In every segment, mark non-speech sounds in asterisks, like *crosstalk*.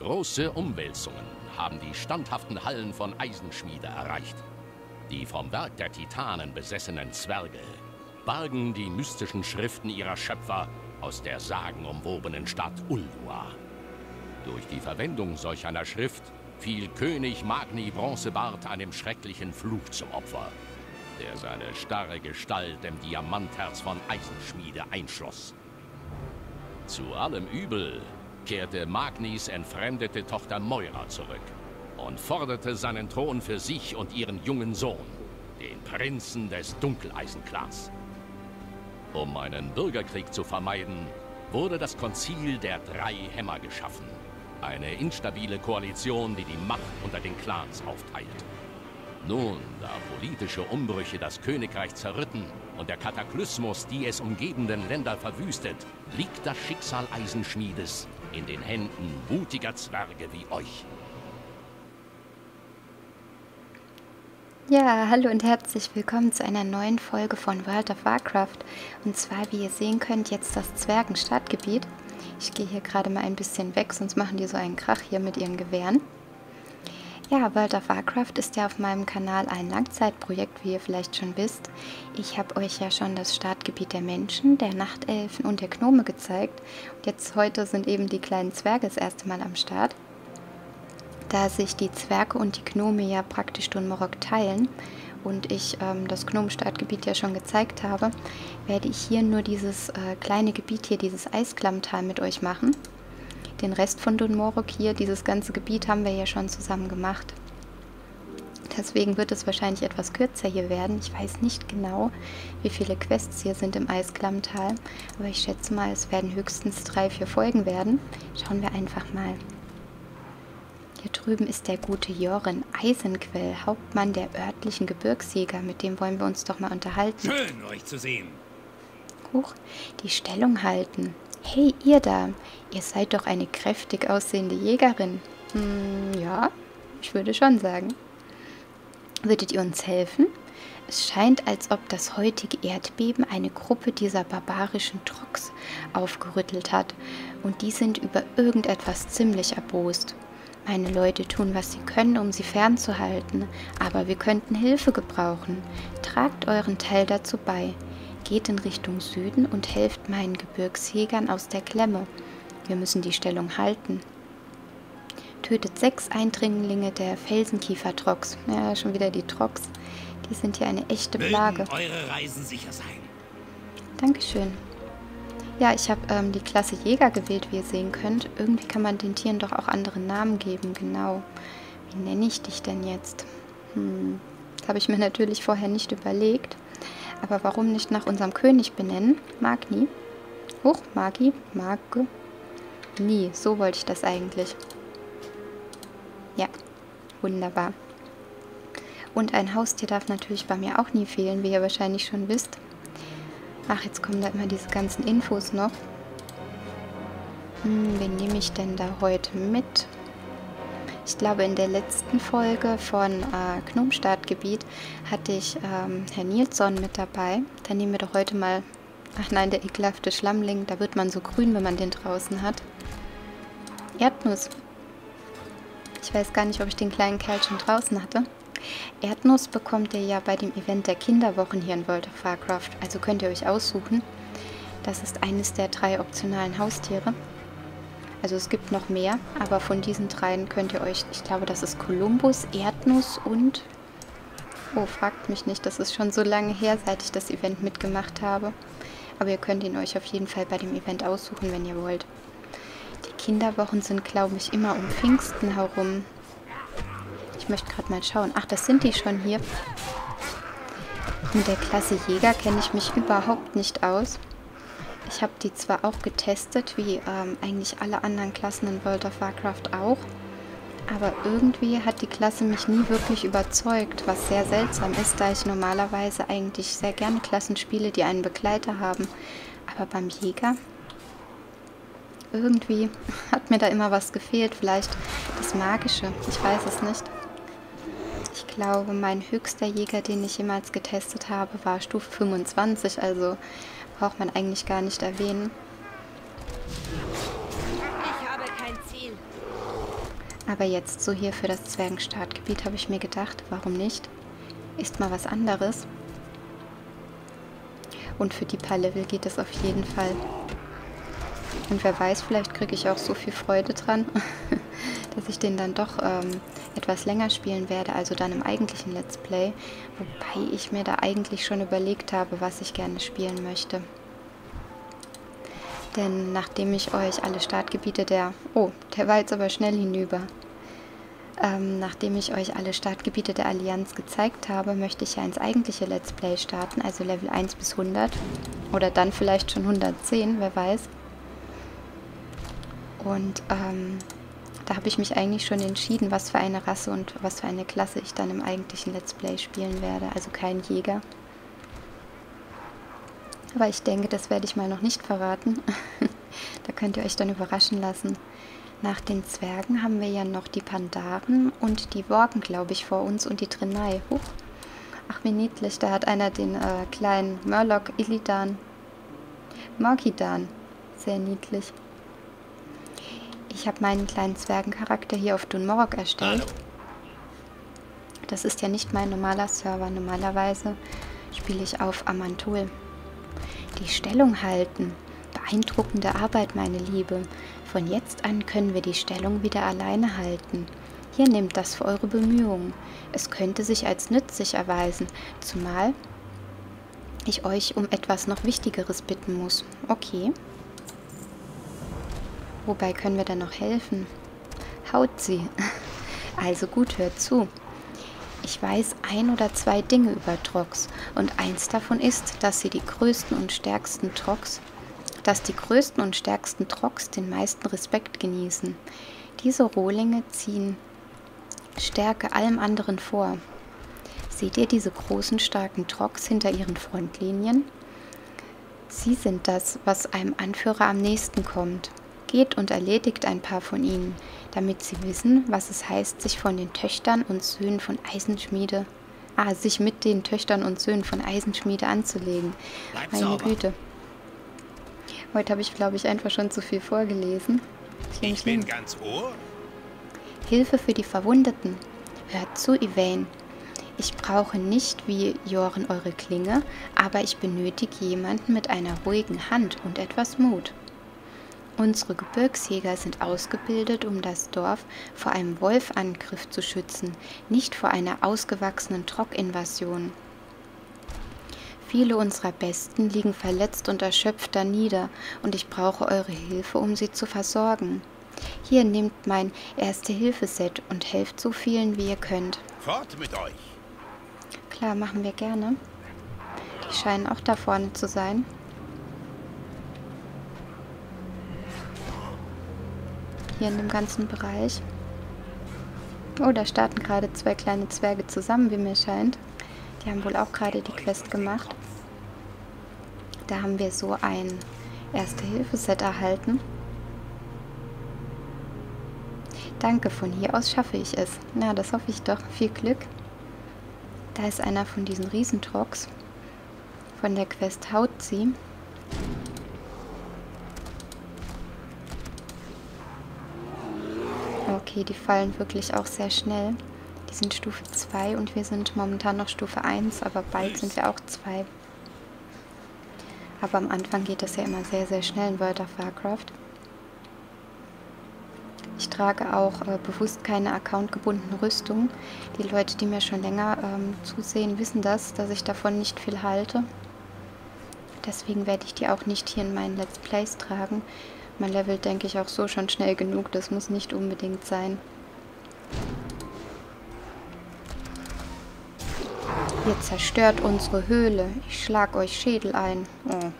Große Umwälzungen haben die standhaften Hallen von Eisenschmiede erreicht. Die vom Werk der Titanen besessenen Zwerge bargen die mystischen Schriften ihrer Schöpfer aus der sagenumwobenen Stadt Ulua. Durch die Verwendung solch einer Schrift fiel König Magni Bronzebart einem schrecklichen Fluch zum Opfer, der seine starre Gestalt im Diamantherz von Eisenschmiede einschloss. Zu allem Übel kehrte Magnis entfremdete Tochter Moira zurück und forderte seinen Thron für sich und ihren jungen Sohn, den Prinzen des Dunkeleisenclans. Um einen Bürgerkrieg zu vermeiden, wurde das Konzil der drei Hämmer geschaffen. Eine instabile Koalition, die die Macht unter den Clans aufteilt. Nun, da politische Umbrüche das Königreich zerrütten und der Kataklysmus die es umgebenden Länder verwüstet, liegt das Schicksal Eisenschmiedes in den Händen mutiger Zwerge wie euch. Ja, hallo und herzlich willkommen zu einer neuen Folge von World of Warcraft. Und zwar, wie ihr sehen könnt, jetzt das Zwergenstadtgebiet. Ich gehe hier gerade mal ein bisschen weg, sonst machen die so einen Krach hier mit ihren Gewehren. Ja, World of Warcraft ist ja auf meinem Kanal ein Langzeitprojekt, wie ihr vielleicht schon wisst. Ich habe euch ja schon das Startgebiet der Menschen, der Nachtelfen und der Gnome gezeigt. Jetzt heute sind eben die kleinen Zwerge das erste Mal am Start da sich die Zwerge und die Gnome ja praktisch Dunmorok teilen und ich ähm, das Gnomenstartgebiet ja schon gezeigt habe, werde ich hier nur dieses äh, kleine Gebiet hier, dieses Eisklammtal mit euch machen. Den Rest von Dunmorok hier, dieses ganze Gebiet haben wir ja schon zusammen gemacht. Deswegen wird es wahrscheinlich etwas kürzer hier werden. Ich weiß nicht genau, wie viele Quests hier sind im Eisklammtal, aber ich schätze mal, es werden höchstens drei, vier Folgen werden. Schauen wir einfach mal. Hier drüben ist der gute Joren Eisenquell, Hauptmann der örtlichen Gebirgsjäger. Mit dem wollen wir uns doch mal unterhalten. Schön, euch zu sehen. Huch, die Stellung halten. Hey, ihr da, ihr seid doch eine kräftig aussehende Jägerin. Hm, ja, ich würde schon sagen. Würdet ihr uns helfen? Es scheint, als ob das heutige Erdbeben eine Gruppe dieser barbarischen Trocks aufgerüttelt hat. Und die sind über irgendetwas ziemlich erbost. Meine Leute tun, was sie können, um sie fernzuhalten, aber wir könnten Hilfe gebrauchen. Tragt euren Teil dazu bei. Geht in Richtung Süden und helft meinen Gebirgsjägern aus der Klemme. Wir müssen die Stellung halten. Tötet sechs Eindringlinge der Felsenkiefer-Trocks. Ja, schon wieder die Trocks. Die sind hier eine echte Plage. Mögen eure Reisen sicher sein. Dankeschön. Ja, ich habe ähm, die Klasse Jäger gewählt, wie ihr sehen könnt. Irgendwie kann man den Tieren doch auch andere Namen geben, genau. Wie nenne ich dich denn jetzt? Hm, das habe ich mir natürlich vorher nicht überlegt. Aber warum nicht nach unserem König benennen? Magni. Huch, Magi, Mage. Nie, so wollte ich das eigentlich. Ja, wunderbar. Und ein Haustier darf natürlich bei mir auch nie fehlen, wie ihr wahrscheinlich schon wisst. Ach, jetzt kommen da immer diese ganzen Infos noch. Hm, wen nehme ich denn da heute mit? Ich glaube, in der letzten Folge von äh, Gnomstartgebiet hatte ich ähm, Herr Nilsson mit dabei. Dann nehmen wir doch heute mal... Ach nein, der ekelhafte Schlammling. Da wird man so grün, wenn man den draußen hat. Erdnuss. Ich weiß gar nicht, ob ich den kleinen Kerl schon draußen hatte. Erdnuss bekommt ihr ja bei dem Event der Kinderwochen hier in World of Warcraft, also könnt ihr euch aussuchen. Das ist eines der drei optionalen Haustiere. Also es gibt noch mehr, aber von diesen dreien könnt ihr euch, ich glaube, das ist Kolumbus, Erdnuss und... Oh, fragt mich nicht, das ist schon so lange her, seit ich das Event mitgemacht habe. Aber ihr könnt ihn euch auf jeden Fall bei dem Event aussuchen, wenn ihr wollt. Die Kinderwochen sind, glaube ich, immer um Pfingsten herum möchte gerade mal schauen. Ach, das sind die schon hier. In der Klasse Jäger kenne ich mich überhaupt nicht aus. Ich habe die zwar auch getestet, wie ähm, eigentlich alle anderen Klassen in World of Warcraft auch. Aber irgendwie hat die Klasse mich nie wirklich überzeugt, was sehr seltsam ist, da ich normalerweise eigentlich sehr gerne Klassen spiele, die einen Begleiter haben. Aber beim Jäger, irgendwie *laughs* hat mir da immer was gefehlt. Vielleicht das Magische, ich weiß es nicht. Ich glaube, mein höchster Jäger, den ich jemals getestet habe, war Stufe 25, also braucht man eigentlich gar nicht erwähnen. Ich habe kein Ziel. Aber jetzt so hier für das Zwergenstartgebiet habe ich mir gedacht, warum nicht? Ist mal was anderes. Und für die paar Level geht es auf jeden Fall. Und wer weiß, vielleicht kriege ich auch so viel Freude dran, *laughs* dass ich den dann doch ähm, etwas länger spielen werde, also dann im eigentlichen Let's Play. Wobei ich mir da eigentlich schon überlegt habe, was ich gerne spielen möchte. Denn nachdem ich euch alle Startgebiete der... Oh, der war jetzt aber schnell hinüber. Ähm, nachdem ich euch alle Startgebiete der Allianz gezeigt habe, möchte ich ja ins eigentliche Let's Play starten, also Level 1 bis 100. Oder dann vielleicht schon 110, wer weiß. Und ähm, da habe ich mich eigentlich schon entschieden, was für eine Rasse und was für eine Klasse ich dann im eigentlichen Let's Play spielen werde. Also kein Jäger. Aber ich denke, das werde ich mal noch nicht verraten. *laughs* da könnt ihr euch dann überraschen lassen. Nach den Zwergen haben wir ja noch die Pandaren und die Worgen, glaube ich, vor uns und die Trinai. Huch. Ach, wie niedlich. Da hat einer den äh, kleinen Murloc Illidan. Morgidan. Sehr niedlich. Ich habe meinen kleinen Zwergencharakter hier auf Dunmorok erstellt. Das ist ja nicht mein normaler Server. Normalerweise spiele ich auf Amantol. Die Stellung halten. Beeindruckende Arbeit, meine Liebe. Von jetzt an können wir die Stellung wieder alleine halten. Hier nehmt das für eure Bemühungen. Es könnte sich als nützlich erweisen, zumal ich euch um etwas noch Wichtigeres bitten muss. Okay. Wobei können wir dann noch helfen? Haut sie. *laughs* Also gut, hört zu. Ich weiß ein oder zwei Dinge über Trox und eins davon ist, dass sie die größten und stärksten Trox, dass die größten und stärksten Trox den meisten Respekt genießen. Diese Rohlinge ziehen Stärke allem anderen vor. Seht ihr diese großen, starken Trox hinter ihren Frontlinien? Sie sind das, was einem Anführer am nächsten kommt. Geht und erledigt ein paar von ihnen, damit sie wissen, was es heißt, sich von den Töchtern und Söhnen von Eisenschmiede, ah, sich mit den Töchtern und Söhnen von Eisenschmiede anzulegen. Bleib Meine sauber. Güte. Heute habe ich, glaube ich, einfach schon zu viel vorgelesen. Ich, ich bin ganz Ohr. Hilfe für die Verwundeten. Hört zu, Yvain. Ich brauche nicht wie Joren eure Klinge, aber ich benötige jemanden mit einer ruhigen Hand und etwas Mut. Unsere Gebirgsjäger sind ausgebildet, um das Dorf vor einem Wolfangriff zu schützen, nicht vor einer ausgewachsenen Trockinvasion. Viele unserer Besten liegen verletzt und erschöpft da nieder, und ich brauche eure Hilfe, um sie zu versorgen. Hier nehmt mein Erste-Hilfe-Set und helft so vielen, wie ihr könnt. Fort mit euch! Klar, machen wir gerne. Die scheinen auch da vorne zu sein. Hier in dem ganzen Bereich. Oh, da starten gerade zwei kleine Zwerge zusammen, wie mir scheint. Die haben wohl auch gerade die Quest gemacht. Da haben wir so ein Erste-Hilfe-Set erhalten. Danke, von hier aus schaffe ich es. Na, das hoffe ich doch. Viel Glück. Da ist einer von diesen Riesentrox. Von der Quest Haut sie. Okay, die fallen wirklich auch sehr schnell. Die sind Stufe 2 und wir sind momentan noch Stufe 1, aber bald sind wir auch 2. Aber am Anfang geht das ja immer sehr, sehr schnell in World of Warcraft. Ich trage auch äh, bewusst keine accountgebundene Rüstung. Die Leute, die mir schon länger ähm, zusehen, wissen das, dass ich davon nicht viel halte. Deswegen werde ich die auch nicht hier in meinen Let's Plays tragen. Man levelt, denke ich, auch so schon schnell genug. Das muss nicht unbedingt sein. Ihr zerstört unsere Höhle. Ich schlag euch Schädel ein. Oh.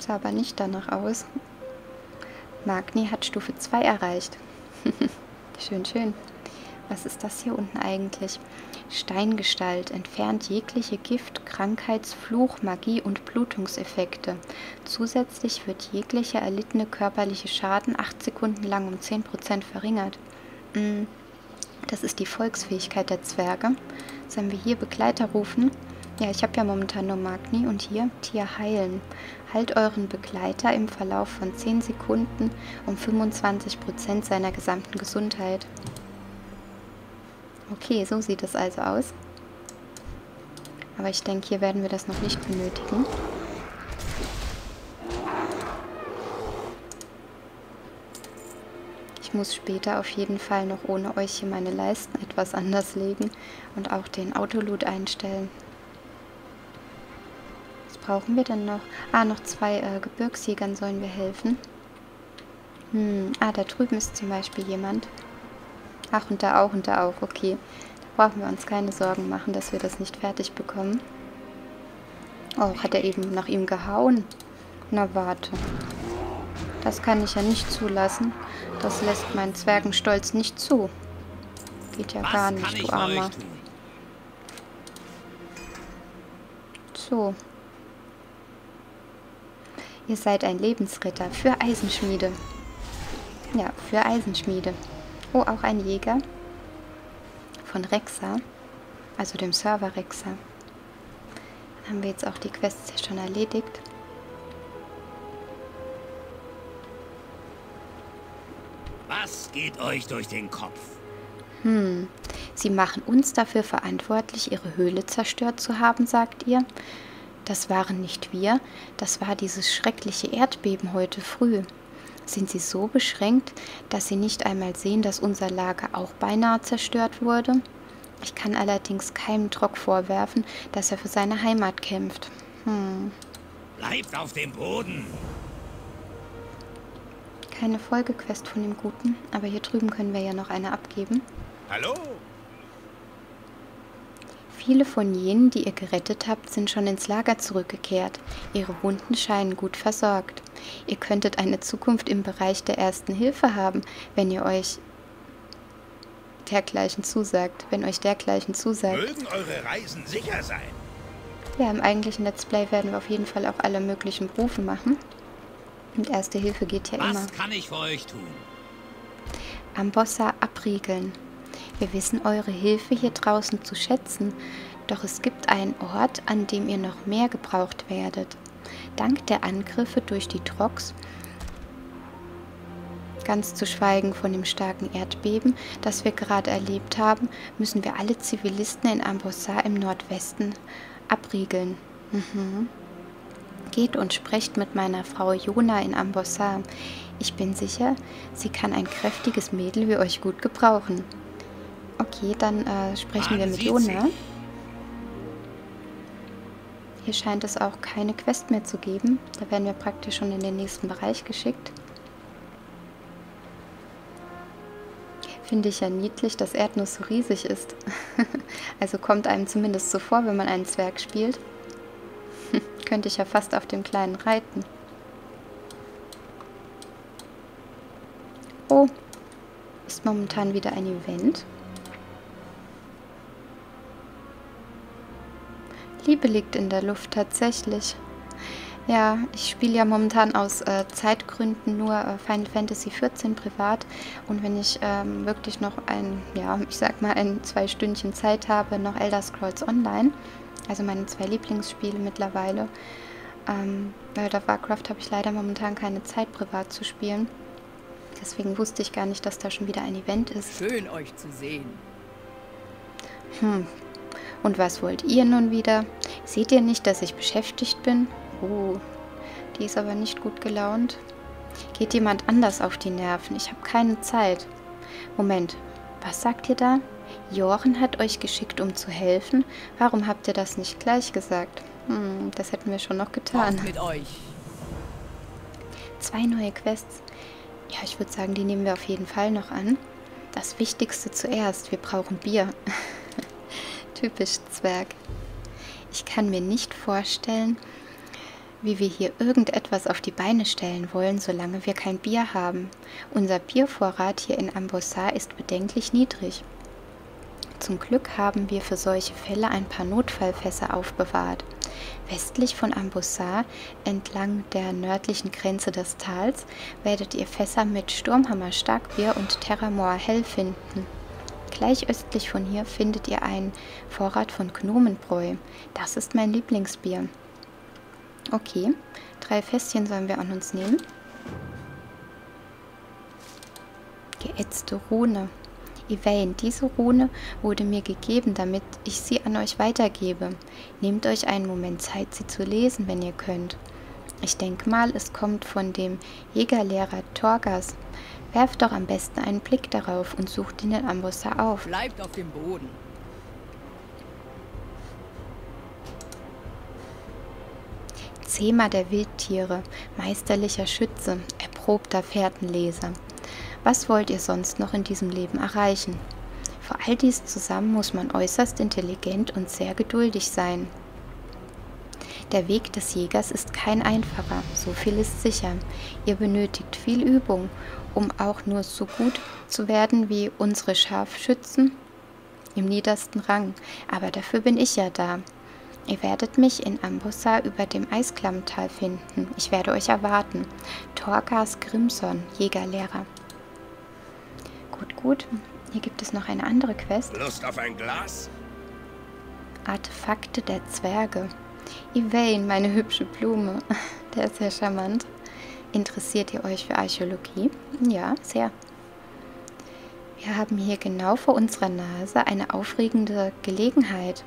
Sah aber nicht danach aus. Magni hat Stufe 2 erreicht. *laughs* schön, schön. Was ist das hier unten eigentlich? Steingestalt entfernt jegliche Gift, Krankheitsfluch, Magie und Blutungseffekte. Zusätzlich wird jeglicher erlittene körperliche Schaden 8 Sekunden lang um 10% verringert. Mm, das ist die Volksfähigkeit der Zwerge. Sollen wir hier Begleiter rufen? Ja, ich habe ja momentan nur Magni und hier Tier heilen. Halt euren Begleiter im Verlauf von 10 Sekunden um 25% seiner gesamten Gesundheit. Okay, so sieht es also aus. Aber ich denke, hier werden wir das noch nicht benötigen. Ich muss später auf jeden Fall noch ohne euch hier meine Leisten etwas anders legen und auch den Autoloot einstellen. Was brauchen wir denn noch? Ah, noch zwei äh, Gebirgsjägern sollen wir helfen. Hm, ah, da drüben ist zum Beispiel jemand. Ach, und da auch und da auch, okay. Da brauchen wir uns keine Sorgen machen, dass wir das nicht fertig bekommen. Oh, hat er eben nach ihm gehauen? Na, warte. Das kann ich ja nicht zulassen. Das lässt mein Zwergenstolz nicht zu. Geht ja Was gar nicht, du Armer. So. Ihr seid ein Lebensritter für Eisenschmiede. Ja, für Eisenschmiede. Oh, auch ein Jäger. Von Rexa. Also dem Server Rexa. Dann haben wir jetzt auch die Quests hier schon erledigt. Was geht euch durch den Kopf? Hm, Sie machen uns dafür verantwortlich, Ihre Höhle zerstört zu haben, sagt ihr? Das waren nicht wir, das war dieses schreckliche Erdbeben heute früh. Sind Sie so beschränkt, dass Sie nicht einmal sehen, dass unser Lager auch beinahe zerstört wurde? Ich kann allerdings keinem Trock vorwerfen, dass er für seine Heimat kämpft. Hm. Bleibt auf dem Boden! keine Folgequest von dem Guten, aber hier drüben können wir ja noch eine abgeben. Hallo? Viele von jenen, die ihr gerettet habt, sind schon ins Lager zurückgekehrt. Ihre Wunden scheinen gut versorgt. Ihr könntet eine Zukunft im Bereich der ersten Hilfe haben, wenn ihr euch dergleichen zusagt. Wenn euch dergleichen zusagt. Mögen eure Reisen sicher sein. Ja, im eigentlichen Let's Play werden wir auf jeden Fall auch alle möglichen Berufe machen. Und Erste Hilfe geht ja Was immer. Was kann ich für euch tun? Ambossa abriegeln. Wir wissen eure Hilfe hier draußen zu schätzen, doch es gibt einen Ort, an dem ihr noch mehr gebraucht werdet. Dank der Angriffe durch die Trox, ganz zu schweigen von dem starken Erdbeben, das wir gerade erlebt haben, müssen wir alle Zivilisten in Ambossa im Nordwesten abriegeln. Mhm. Geht und sprecht mit meiner Frau Jona in Ambossar. Ich bin sicher, sie kann ein kräftiges Mädel wie euch gut gebrauchen. Okay, dann äh, sprechen wir mit Jona. Hier scheint es auch keine Quest mehr zu geben. Da werden wir praktisch schon in den nächsten Bereich geschickt. Finde ich ja niedlich, dass Erdnuss so riesig ist. *laughs* also kommt einem zumindest so vor, wenn man einen Zwerg spielt *laughs* könnte ich ja fast auf dem Kleinen reiten. Oh, ist momentan wieder ein Event. Liebe liegt in der Luft tatsächlich. Ja, ich spiele ja momentan aus äh, Zeitgründen nur äh, Final Fantasy XIV privat und wenn ich ähm, wirklich noch ein, ja, ich sag mal ein, zwei Stündchen Zeit habe, noch Elder Scrolls Online, also meine zwei Lieblingsspiele mittlerweile. Ähm, World of Warcraft habe ich leider momentan keine Zeit, privat zu spielen. Deswegen wusste ich gar nicht, dass da schon wieder ein Event ist. Schön, euch zu sehen. Hm. Und was wollt ihr nun wieder? Seht ihr nicht, dass ich beschäftigt bin? Oh, die ist aber nicht gut gelaunt. Geht jemand anders auf die Nerven? Ich habe keine Zeit. Moment, was sagt ihr da? Jochen hat euch geschickt, um zu helfen. Warum habt ihr das nicht gleich gesagt? Hm, das hätten wir schon noch getan. mit euch. Zwei neue Quests. Ja, ich würde sagen, die nehmen wir auf jeden Fall noch an. Das Wichtigste zuerst. Wir brauchen Bier. *laughs* Typisch Zwerg. Ich kann mir nicht vorstellen, wie wir hier irgendetwas auf die Beine stellen wollen, solange wir kein Bier haben. Unser Biervorrat hier in Ambossar ist bedenklich niedrig. Zum Glück haben wir für solche Fälle ein paar Notfallfässer aufbewahrt. Westlich von Ambossar, entlang der nördlichen Grenze des Tals, werdet ihr Fässer mit Sturmhammer Starkbier und Terramor Hell finden. Gleich östlich von hier findet ihr einen Vorrat von Gnomenbräu. Das ist mein Lieblingsbier. Okay, drei Fässchen sollen wir an uns nehmen. Geätzte Rune. Yvain, diese Rune wurde mir gegeben, damit ich sie an euch weitergebe. Nehmt euch einen Moment Zeit, sie zu lesen, wenn ihr könnt. Ich denke mal, es kommt von dem Jägerlehrer Torgas. Werft doch am besten einen Blick darauf und sucht ihn in Ambossa auf. Bleibt auf dem Boden. Zema der Wildtiere, meisterlicher Schütze, erprobter Fährtenleser. Was wollt ihr sonst noch in diesem Leben erreichen? Vor all dies zusammen muss man äußerst intelligent und sehr geduldig sein. Der Weg des Jägers ist kein einfacher, so viel ist sicher. Ihr benötigt viel Übung, um auch nur so gut zu werden wie unsere Scharfschützen im niedersten Rang. Aber dafür bin ich ja da. Ihr werdet mich in Ambossa über dem Eisklammtal finden. Ich werde euch erwarten. Torkas Grimson, Jägerlehrer. Gut, gut. Hier gibt es noch eine andere Quest. Lust auf ein Glas? Artefakte der Zwerge. Yvain, meine hübsche Blume. *laughs* Der ist sehr charmant. Interessiert ihr euch für Archäologie? Ja, sehr. Wir haben hier genau vor unserer Nase eine aufregende Gelegenheit.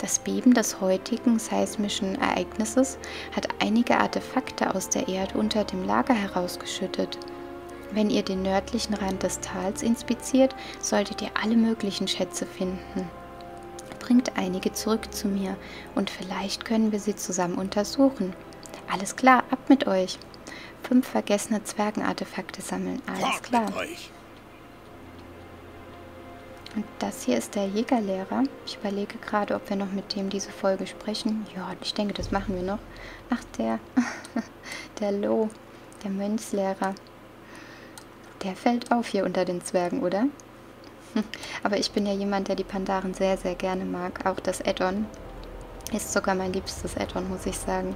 Das Beben des heutigen seismischen Ereignisses hat einige Artefakte aus der Erde unter dem Lager herausgeschüttet. Wenn ihr den nördlichen Rand des Tals inspiziert, solltet ihr alle möglichen Schätze finden bringt einige zurück zu mir und vielleicht können wir sie zusammen untersuchen. Alles klar, ab mit euch. Fünf vergessene Zwergenartefakte sammeln. Alles klar. Und das hier ist der Jägerlehrer. Ich überlege gerade, ob wir noch mit dem diese Folge sprechen. Ja, ich denke, das machen wir noch. Ach, der, *laughs* der Lo, der Mönchslehrer. Der fällt auf hier unter den Zwergen, oder? *laughs* Aber ich bin ja jemand, der die Pandaren sehr, sehr gerne mag. Auch das Add-on ist sogar mein liebstes Add-on, muss ich sagen.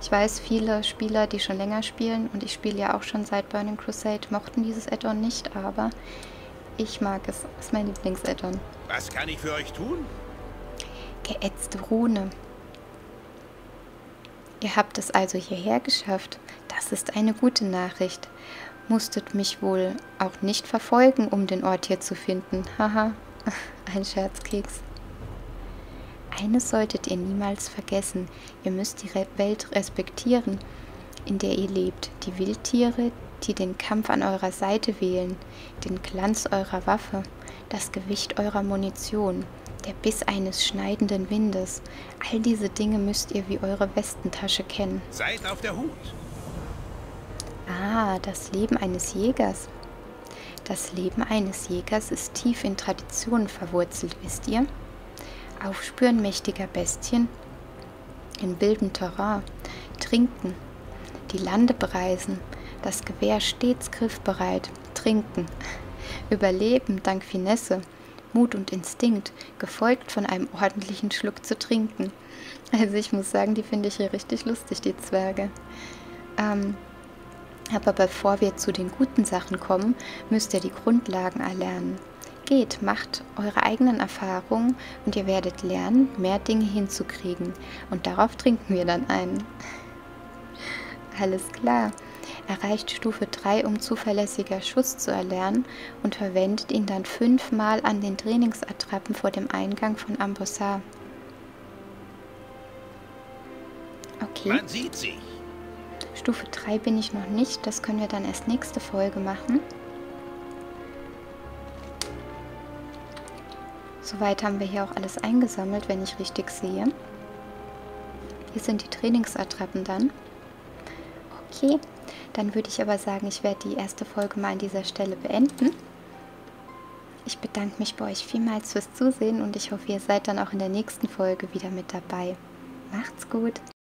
Ich weiß, viele Spieler, die schon länger spielen, und ich spiele ja auch schon seit Burning Crusade, mochten dieses Add-on nicht, aber ich mag es. Das ist mein Lieblings-Add-on. Was kann ich für euch tun? Geätzte Rune. Ihr habt es also hierher geschafft. Das ist eine gute Nachricht musstet mich wohl auch nicht verfolgen, um den Ort hier zu finden. Haha, *laughs* ein Scherzkeks. Eines solltet ihr niemals vergessen, ihr müsst die Welt respektieren, in der ihr lebt, die Wildtiere, die den Kampf an eurer Seite wählen, den Glanz eurer Waffe, das Gewicht eurer Munition, der Biss eines schneidenden Windes. All diese Dinge müsst ihr wie eure Westentasche kennen. Seid auf der Hut. Ah, das Leben eines Jägers. Das Leben eines Jägers ist tief in Traditionen verwurzelt, wisst ihr? Aufspüren mächtiger Bestien in wildem Terrain, trinken, die Lande bereisen, das Gewehr stets griffbereit, trinken, *laughs* überleben dank Finesse, Mut und Instinkt, gefolgt von einem ordentlichen Schluck zu trinken. Also ich muss sagen, die finde ich hier richtig lustig, die Zwerge. Ähm, aber bevor wir zu den guten Sachen kommen, müsst ihr die Grundlagen erlernen. Geht, macht eure eigenen Erfahrungen und ihr werdet lernen, mehr Dinge hinzukriegen. Und darauf trinken wir dann ein. *laughs* Alles klar. Erreicht Stufe 3, um zuverlässiger Schuss zu erlernen und verwendet ihn dann fünfmal an den Trainingsattrappen vor dem Eingang von Ambossar. Okay. Man sieht sich. Stufe 3 bin ich noch nicht. Das können wir dann erst nächste Folge machen. Soweit haben wir hier auch alles eingesammelt, wenn ich richtig sehe. Hier sind die Trainingsattrappen dann. Okay, dann würde ich aber sagen, ich werde die erste Folge mal an dieser Stelle beenden. Ich bedanke mich bei euch vielmals fürs Zusehen und ich hoffe, ihr seid dann auch in der nächsten Folge wieder mit dabei. Macht's gut!